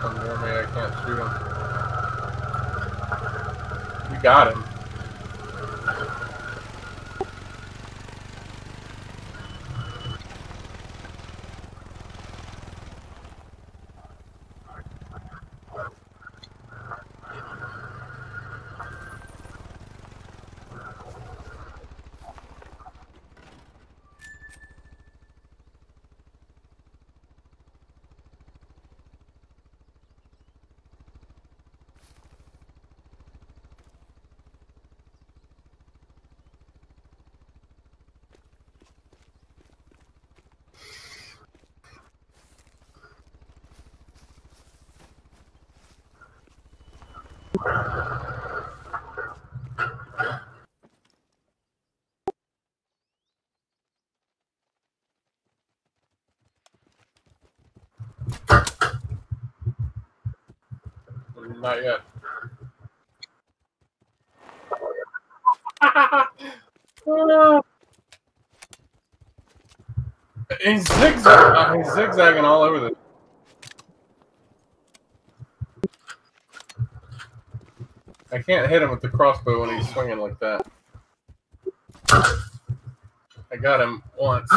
come near me, I can't shoot him. You got him. Not yet. he's zigzag. Uh, he's zigzagging all over the. I can't hit him with the crossbow when he's swinging like that. I got him once.